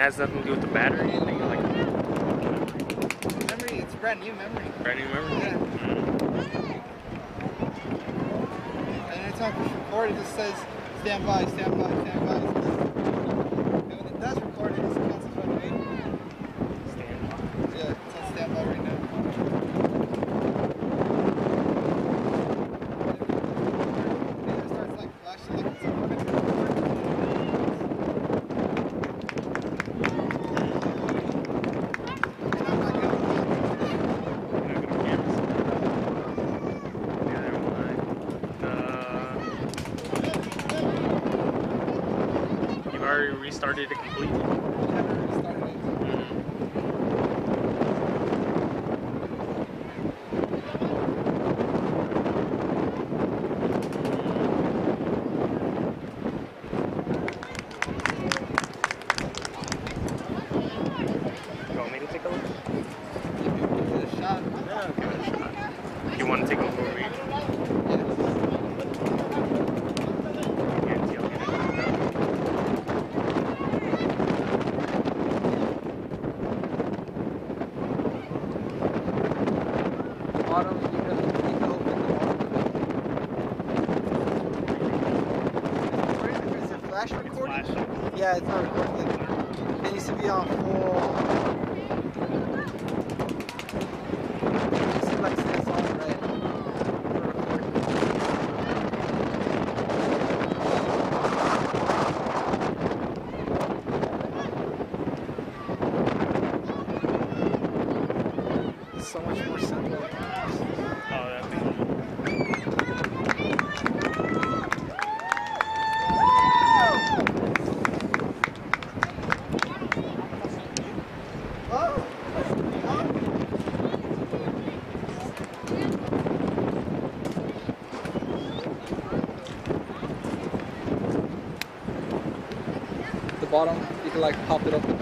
has nothing to do with the battery? Like memory, it's brand new memory. Brand new memory. Yeah. Mm -hmm. And anytime it's recorded, it just says stand by, like pop it up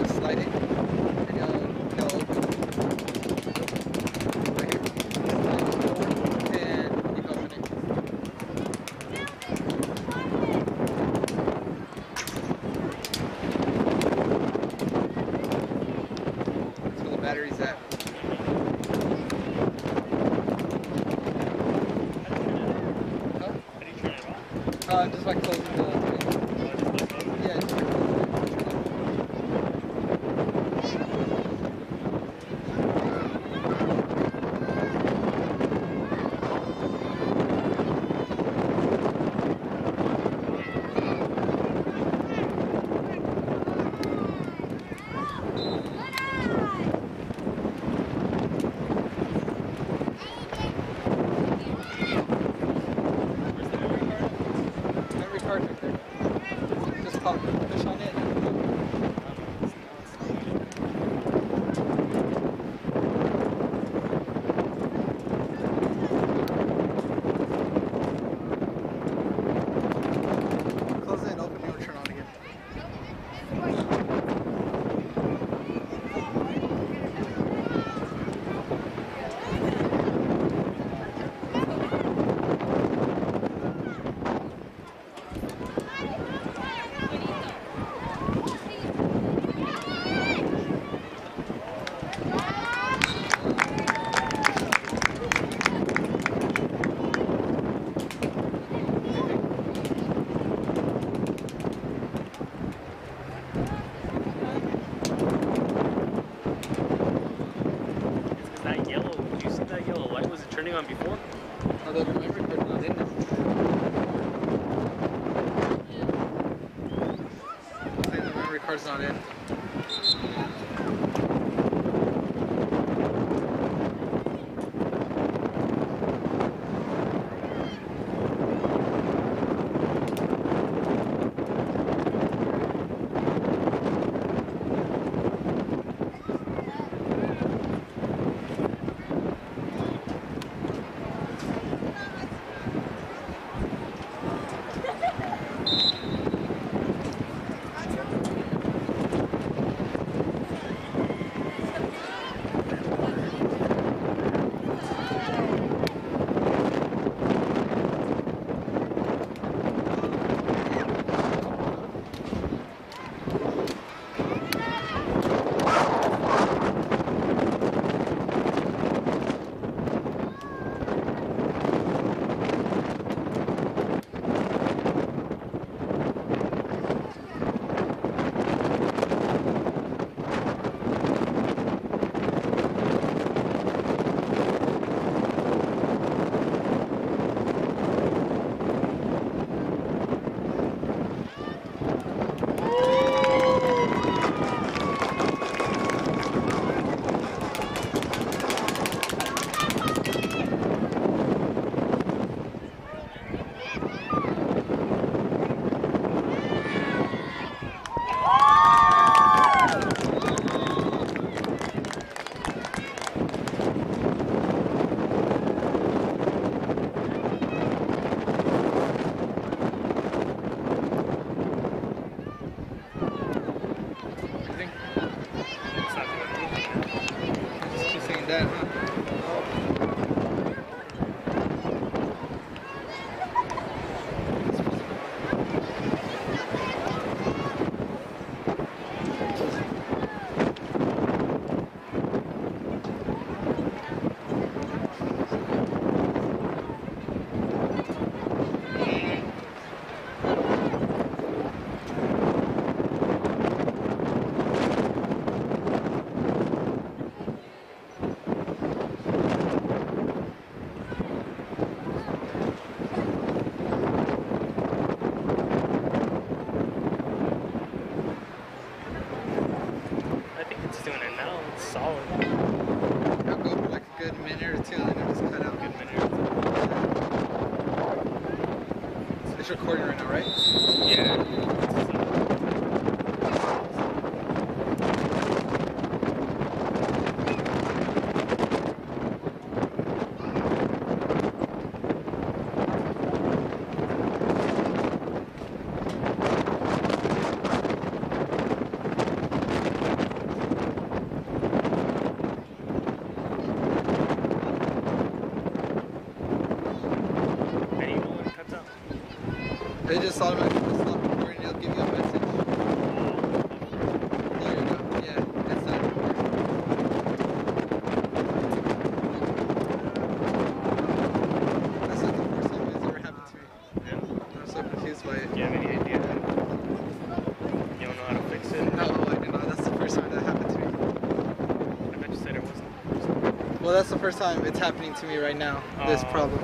just automatically stop recording. It'll give you a message. There you go. Yeah, it's not recording. That's not the first time it's ever happened to me. Yeah. I'm so confused by it. Do you have any idea? You don't know how to fix it? No, I do not. That's the first time that happened to me. I bet you said it wasn't. Well, that's the first time it's happening to me right now. This Oh, problem.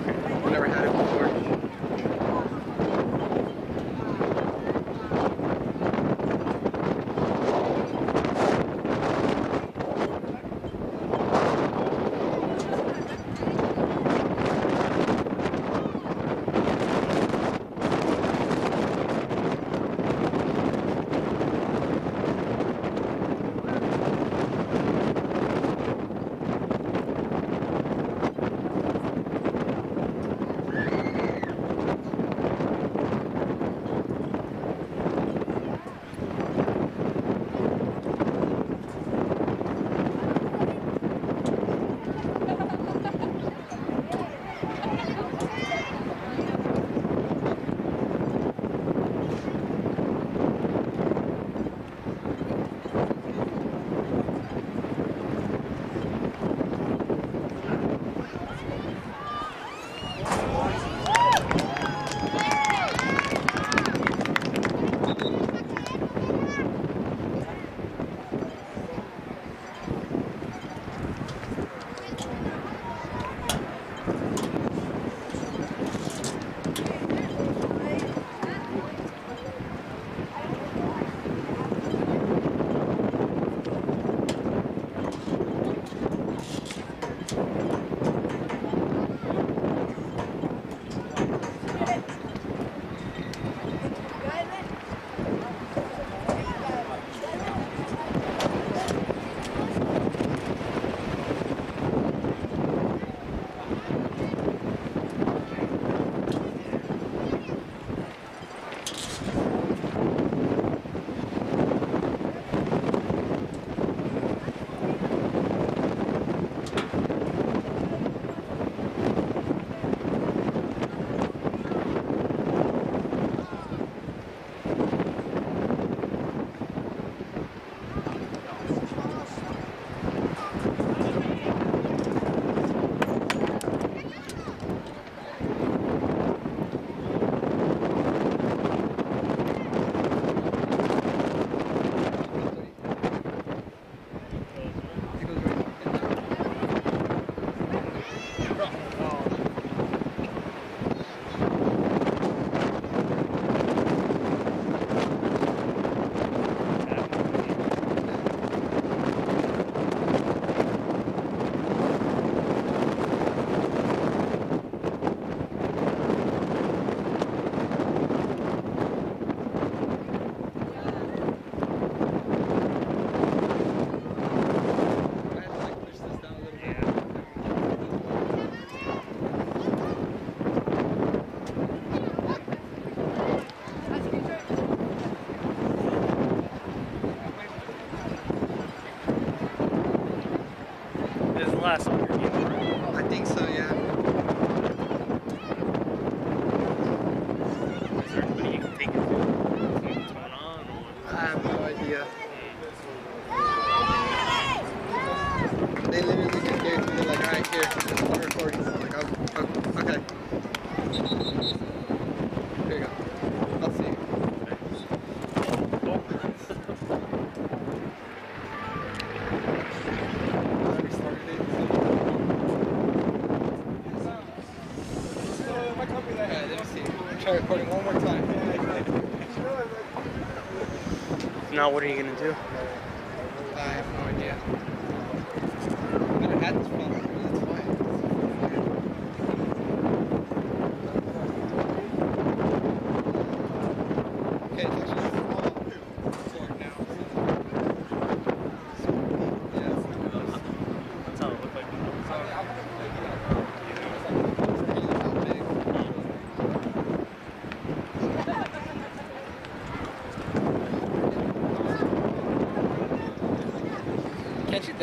now what are you going to do?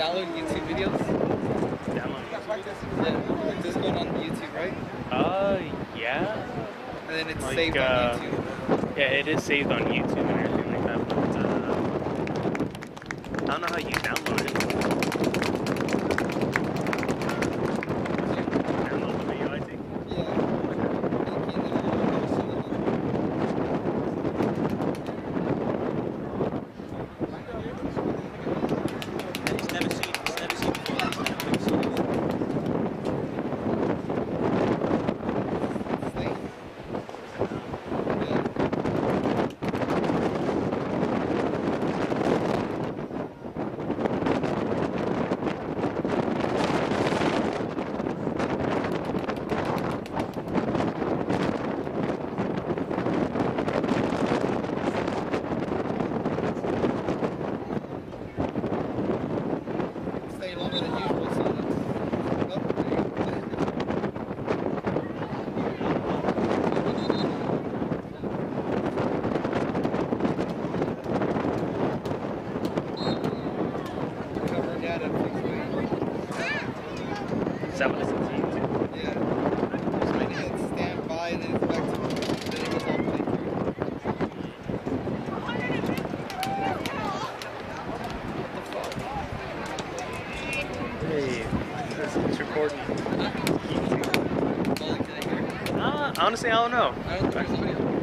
download YouTube videos? Download YouTube. Yeah, like this going on YouTube, right? Uh, yeah. And then it's like, saved uh, on YouTube. Yeah, it is saved on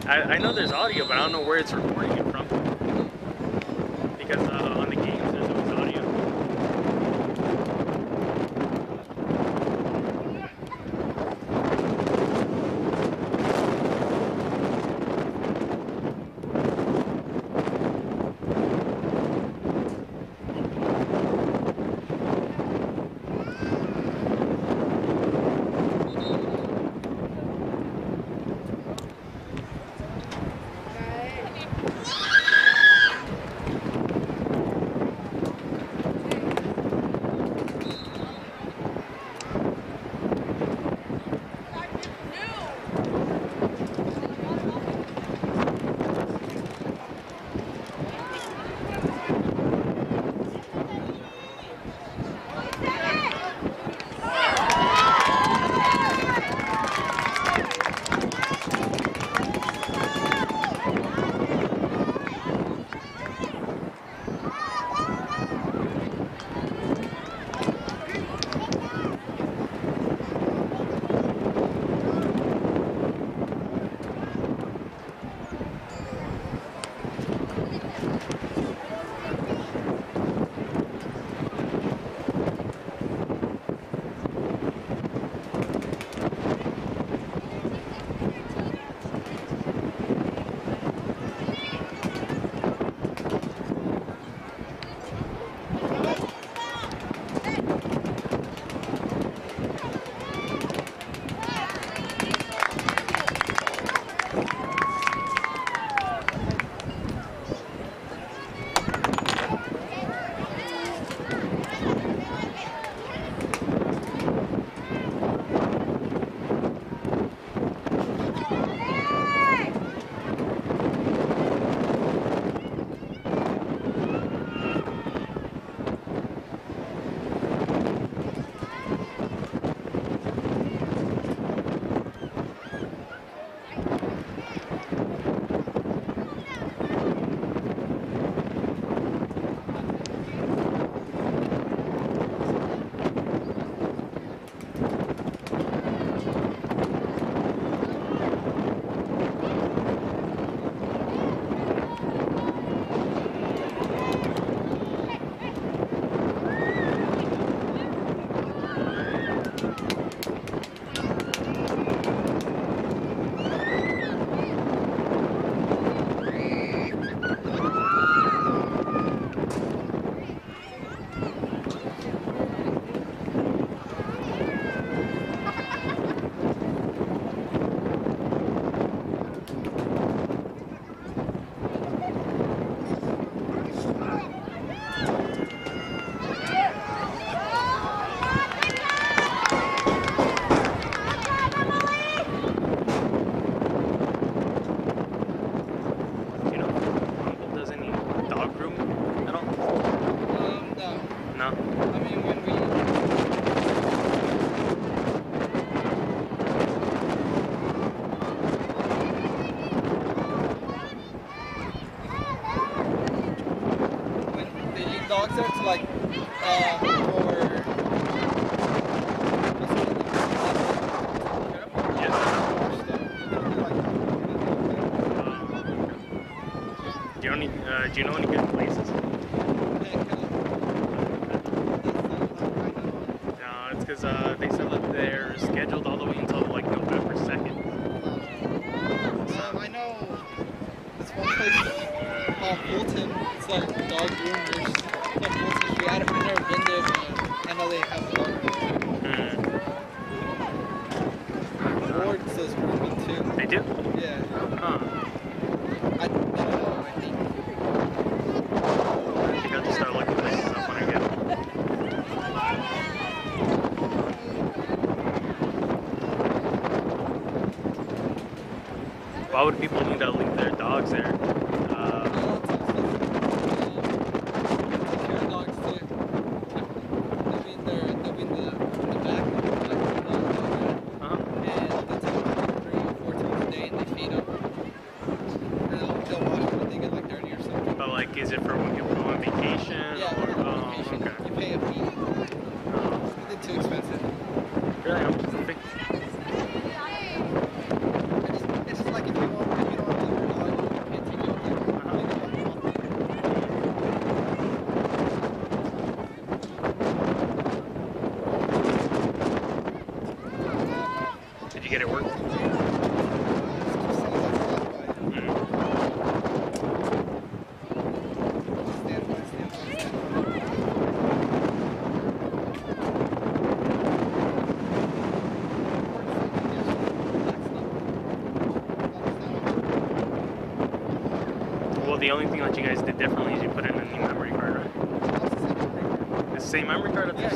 I, I know there's audio, but I don't know where it's you know, what you guys did differently is you put in a new memory card, right? The same memory card. Yeah,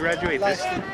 graduate this year?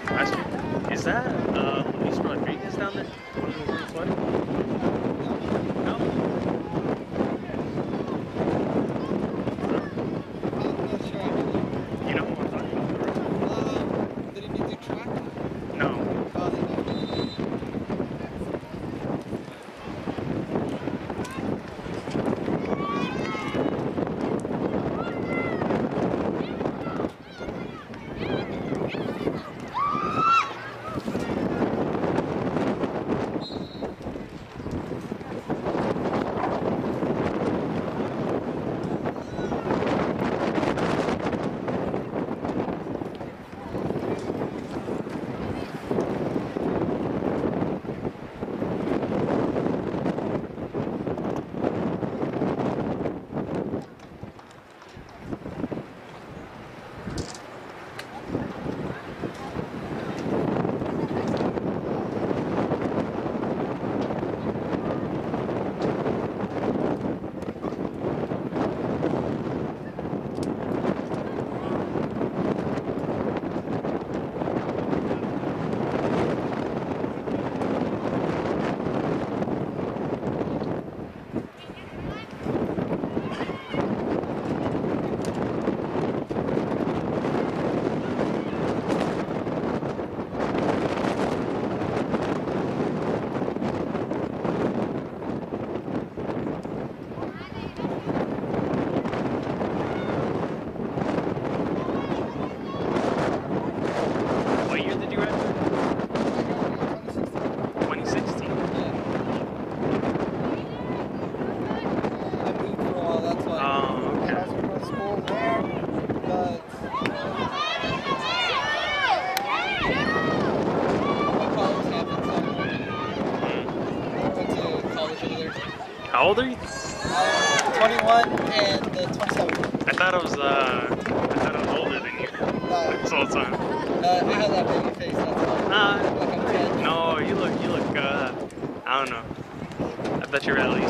Uh, I uh, older than you no. this whole time. Uh, I have that baby face, that's why. Nah. Uh, no, you look, you look, uh, I don't know. I bet you're really.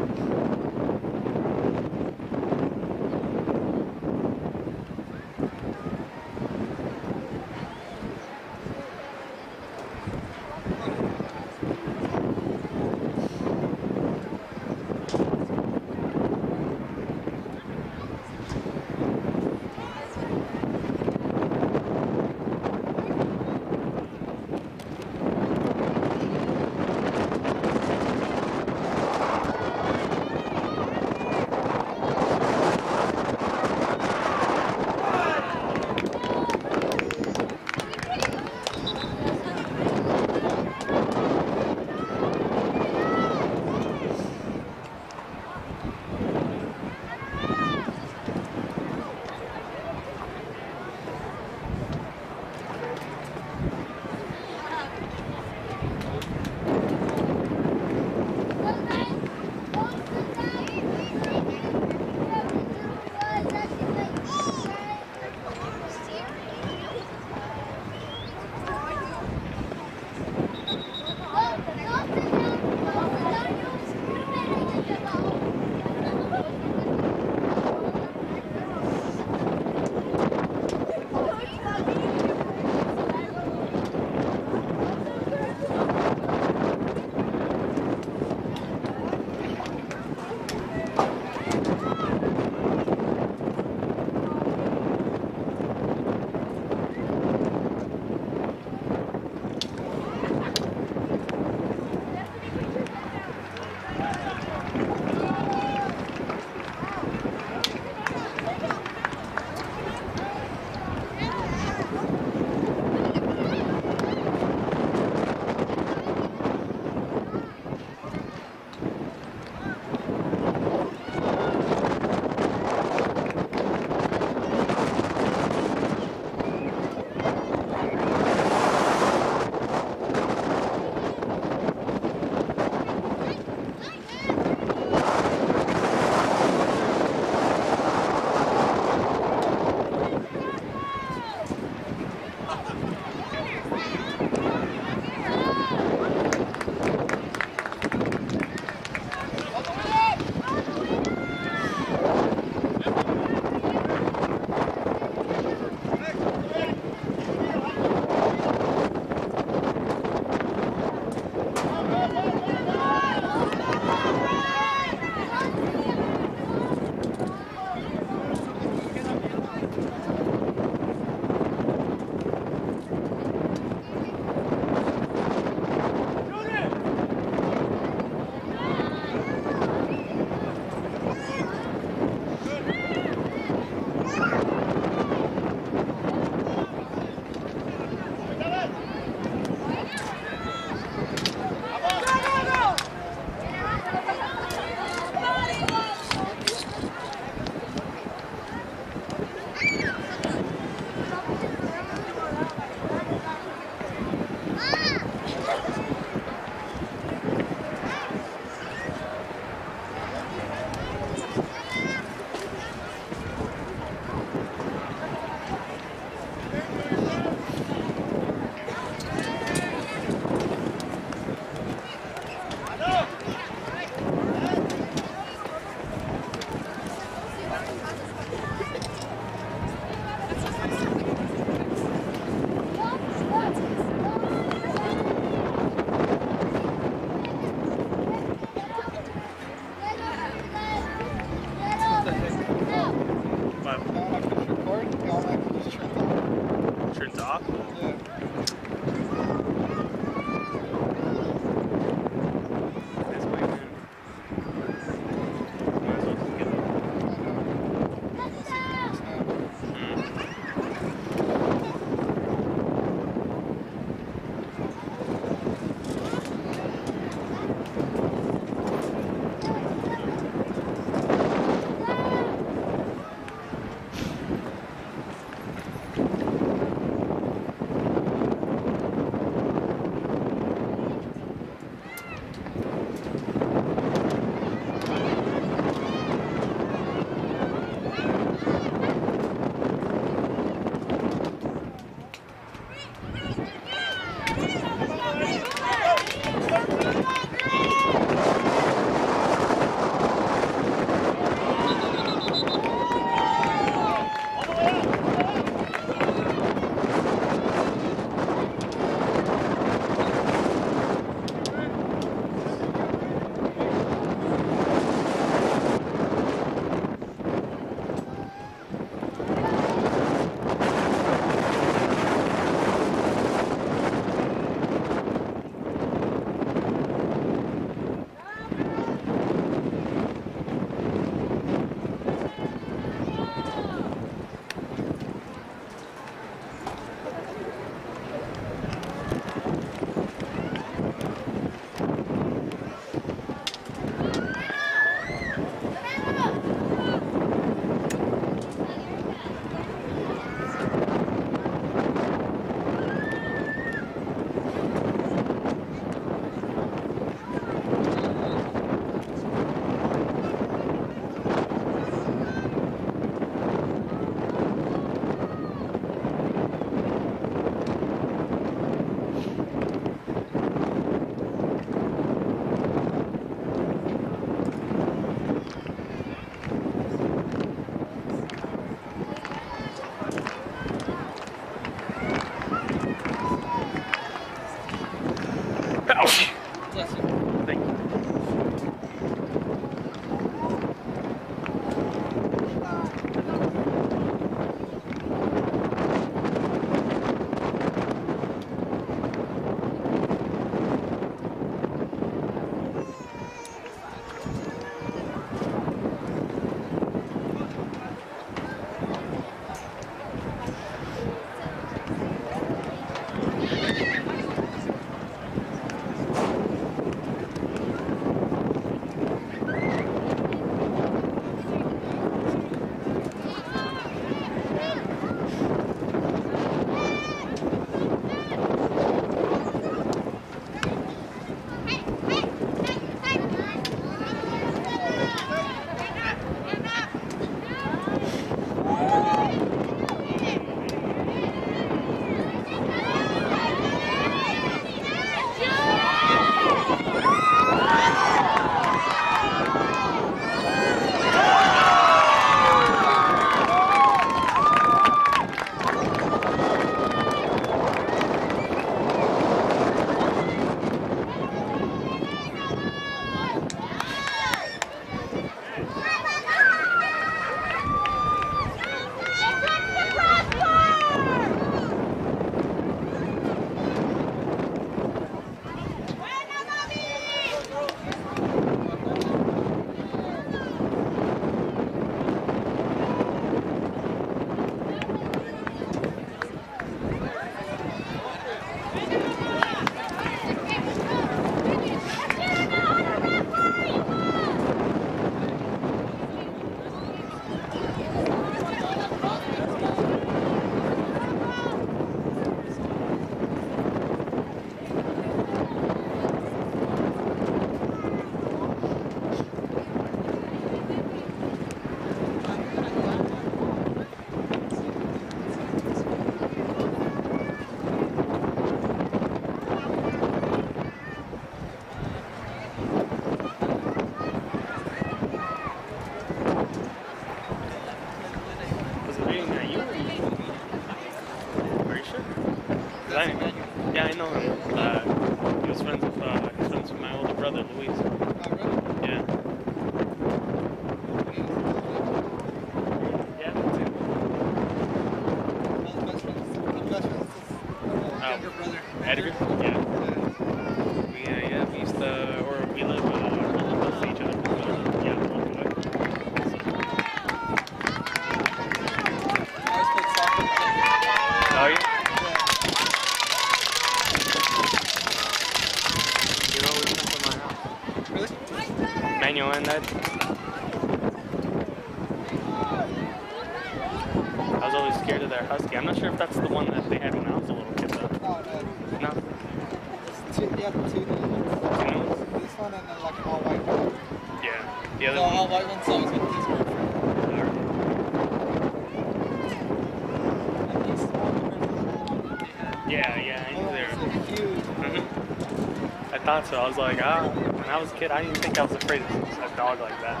So. I was like, ah, when I was a kid, I didn't think I was afraid of a dog like that.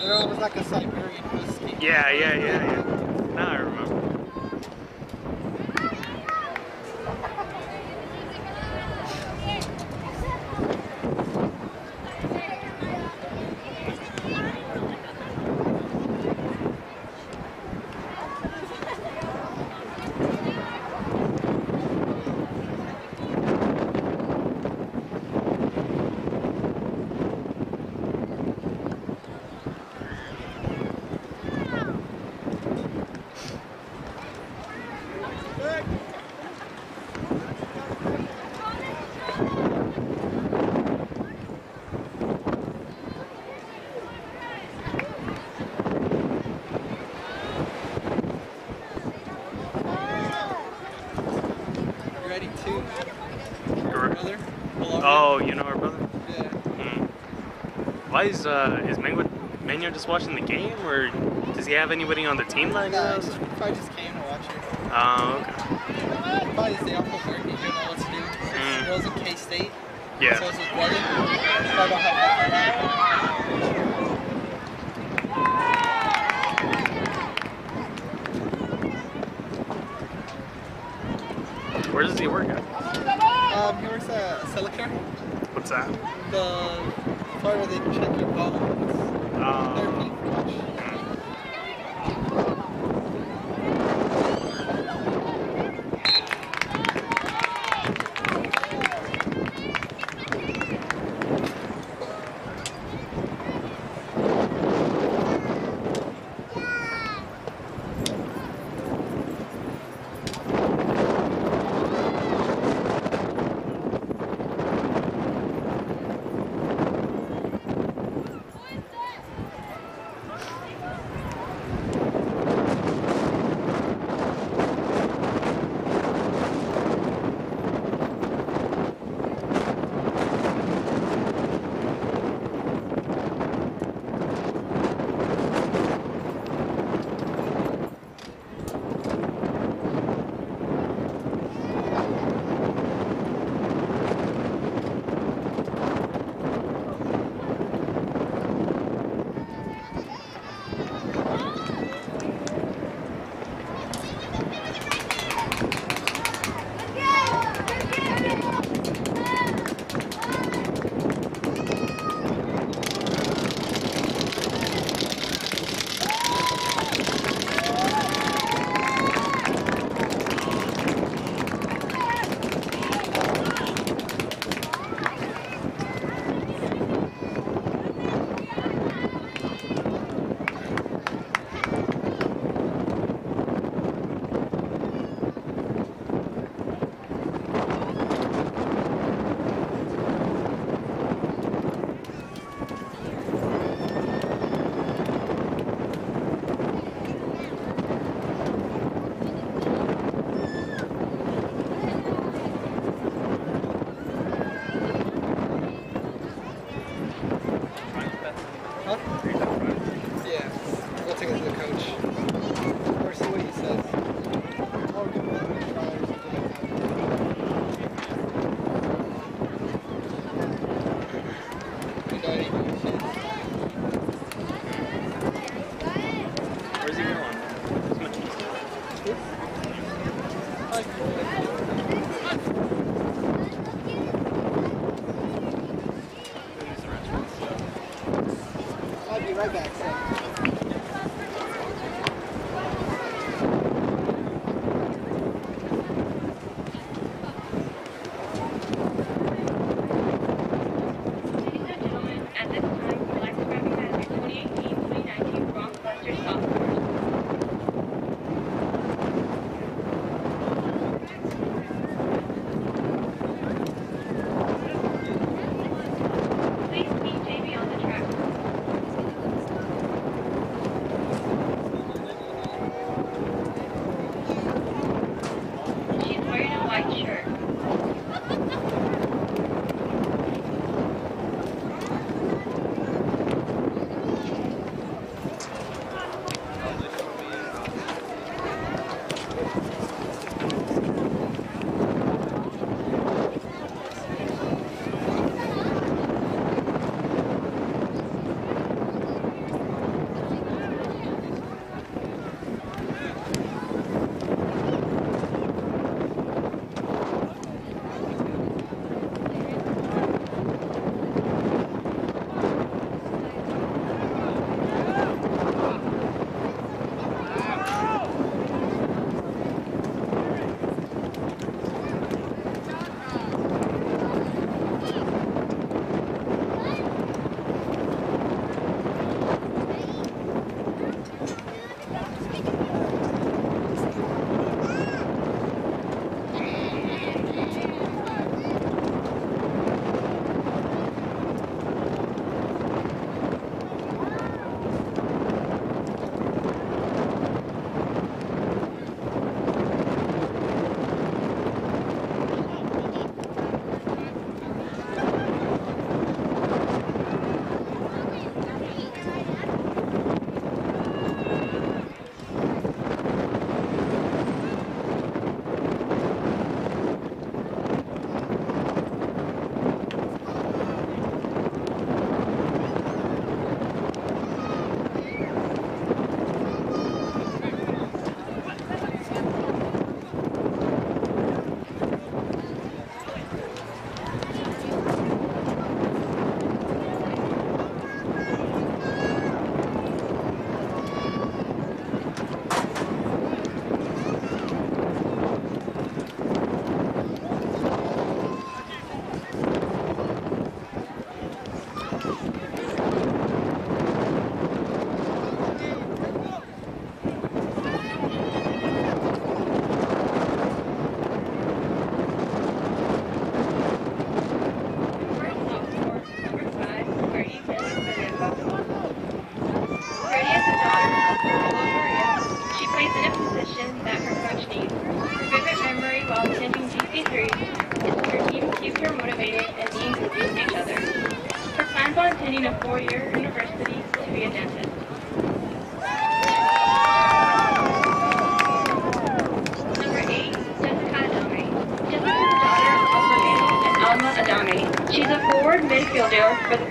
There was like a Siberian husky. Yeah, yeah, yeah, yeah. Now I remember. You ready too? Correct. Brother? Hello? Oh, you know our brother? Yeah. Hmm. Why is uh is Mango Manu just watching the game, or does he have anybody on the team that Nah, I knows? just, probably just came to watch it. Oh, okay. Probably his day off of work. He didn't know what to do. Mm. Girl's in K-State. So Yeah. is his brother. So I don't have Where does he work at? Um, he works at Silicare. What's that? The where they check your bones. Um,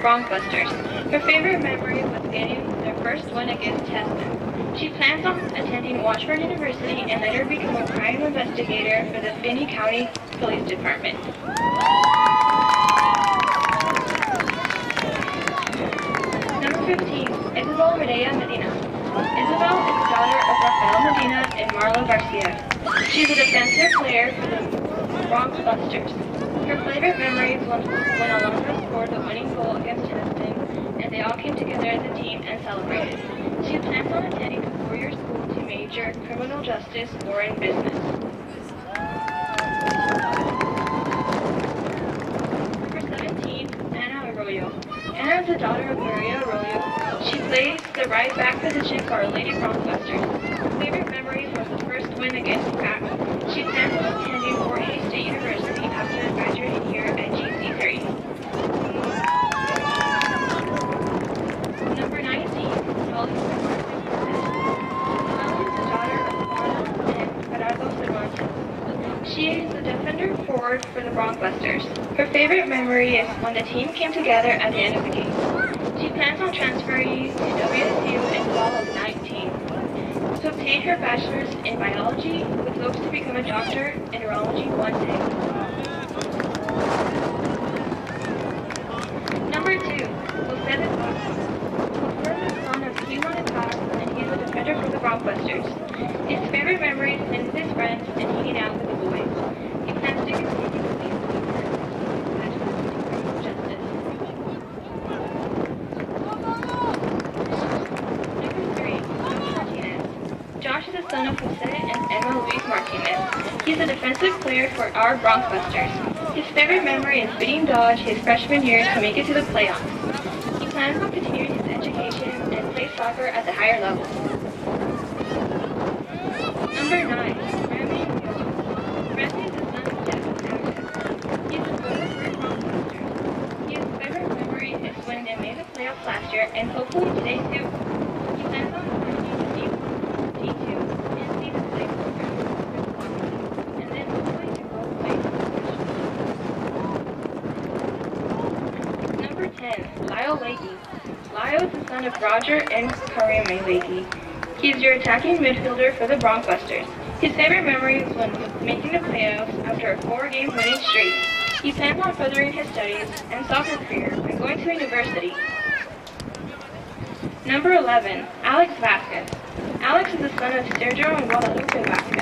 Broncbusters. Her favorite memory was getting their first win against Tesla. She plans on attending Washburn University and later become a crime investigator for the Finney County Police Department. Number 15, Isabel Medea Medina. Isabel is the daughter of Rafael Medina and Marlo Garcia. She's a defensive player for the Broncbusters. Her favorite memories when, when a celebrated. She plans on attending a four-year school to major in criminal justice or in business. our Broncbusters. His favorite memory is beating Dodge his freshman year to make it to the playoffs. He plans on continuing his education and play soccer at the higher level. Number 9. Taylor Maywakey. He's your attacking midfielder for the Broncbusters. His favorite memory was when making the playoffs after a four-game winning streak. He plans on furthering his studies and soccer career by going to university. Number 11, Alex Vasquez. Alex is the son of Sergio and Guadalupe Vasquez.